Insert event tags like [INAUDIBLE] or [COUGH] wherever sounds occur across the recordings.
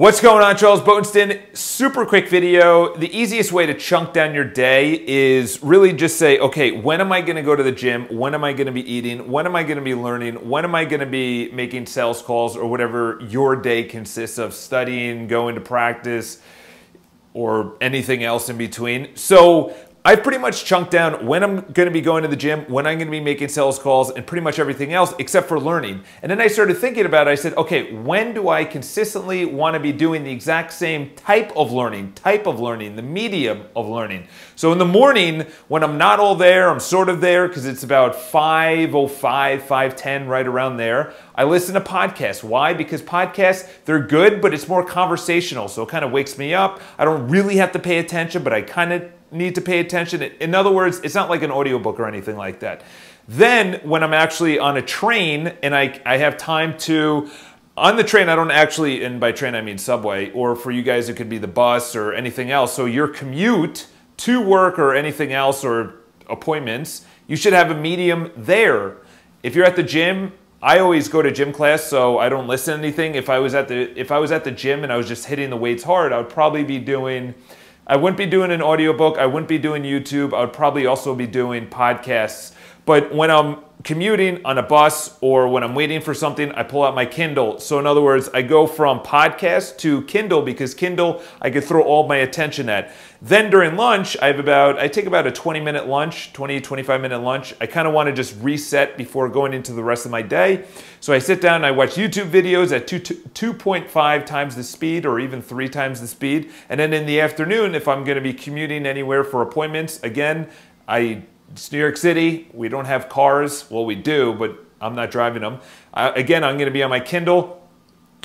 What's going on, Charles Botensten? Super quick video. The easiest way to chunk down your day is really just say, okay, when am I gonna go to the gym? When am I gonna be eating? When am I gonna be learning? When am I gonna be making sales calls or whatever your day consists of studying, going to practice, or anything else in between. So I've pretty much chunked down when I'm going to be going to the gym, when I'm going to be making sales calls, and pretty much everything else except for learning. And then I started thinking about it. I said, okay, when do I consistently want to be doing the exact same type of learning, type of learning, the medium of learning? So in the morning, when I'm not all there, I'm sort of there because it's about 5.05, 5.10, right around there. I listen to podcasts. Why? Because podcasts, they're good, but it's more conversational. So it kind of wakes me up. I don't really have to pay attention, but I kind of need to pay attention. In other words, it's not like an audiobook or anything like that. Then when I'm actually on a train and I, I have time to, on the train, I don't actually, and by train I mean subway, or for you guys it could be the bus or anything else. So your commute to work or anything else or appointments, you should have a medium there. If you're at the gym, I always go to gym class, so I don't listen to anything. If I was at the if I was at the gym and I was just hitting the weights hard, I would probably be doing I wouldn't be doing an audiobook. I wouldn't be doing YouTube. I would probably also be doing podcasts. But when I'm commuting on a bus or when I'm waiting for something, I pull out my Kindle. So in other words, I go from podcast to Kindle because Kindle I could throw all my attention at. Then during lunch, I have about I take about a 20 minute lunch, 20 25 minute lunch. I kind of want to just reset before going into the rest of my day. So I sit down and I watch YouTube videos at 2.5 times the speed or even 3 times the speed. And then in the afternoon if I'm going to be commuting anywhere for appointments, again, I it's New York City. We don't have cars. Well, we do, but I'm not driving them. Uh, again, I'm going to be on my Kindle.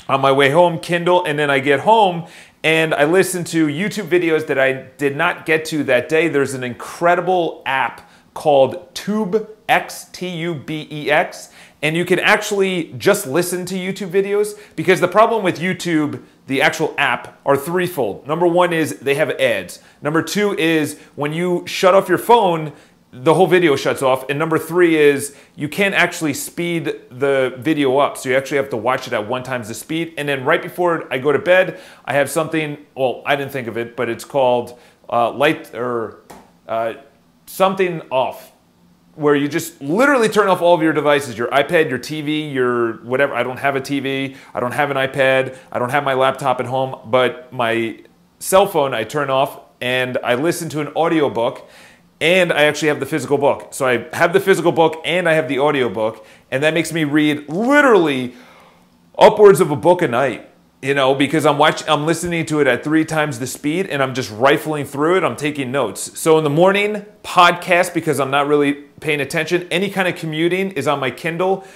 On my way home, Kindle, and then I get home and I listen to YouTube videos that I did not get to that day. There's an incredible app called TubeX, T-U-B-E-X, and you can actually just listen to YouTube videos because the problem with YouTube, the actual app, are threefold. Number one is they have ads. Number two is when you shut off your phone, the whole video shuts off. And number three is you can't actually speed the video up. So you actually have to watch it at one times the speed. And then right before I go to bed, I have something, well, I didn't think of it, but it's called uh, light or uh, something off where you just literally turn off all of your devices, your iPad, your TV, your whatever. I don't have a TV. I don't have an iPad. I don't have my laptop at home, but my cell phone I turn off and I listen to an audiobook and I actually have the physical book. So I have the physical book and I have the audio book, and that makes me read literally upwards of a book a night. You know, because I'm watching, I'm listening to it at three times the speed, and I'm just rifling through it. I'm taking notes. So in the morning, podcast because I'm not really paying attention. Any kind of commuting is on my Kindle.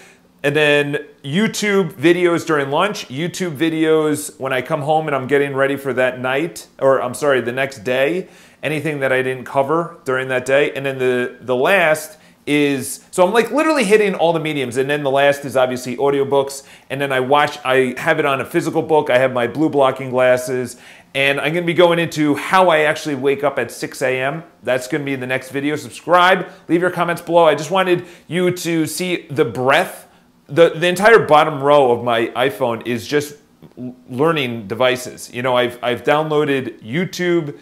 And then YouTube videos during lunch, YouTube videos when I come home and I'm getting ready for that night, or I'm sorry, the next day, anything that I didn't cover during that day. And then the, the last is, so I'm like literally hitting all the mediums. And then the last is obviously audiobooks. And then I watch, I have it on a physical book. I have my blue blocking glasses. And I'm to be going into how I actually wake up at 6 a.m. That's to be the next video. Subscribe, leave your comments below. I just wanted you to see the breadth. The, the entire bottom row of my iPhone is just learning devices. You know, I've, I've downloaded YouTube,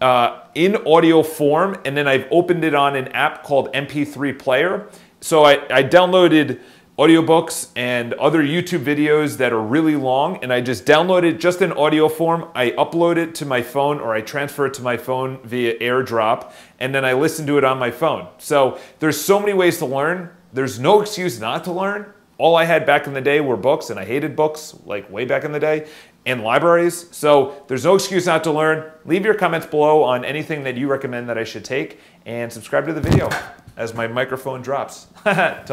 uh, in audio form, and then I've opened it on an app called MP3 Player. So I, I downloaded audiobooks and other YouTube videos that are really long, and I just download it just in audio form. I upload it to my phone or I transfer it to my phone via AirDrop, and then I listen to it on my phone. So there's so many ways to learn. There's no excuse not to learn. All I had back in the day were books, and I hated books, like way back in the day, and libraries. So there's no excuse not to learn. Leave your comments below on anything that you recommend that I should take, and subscribe to the video as my microphone drops. [LAUGHS]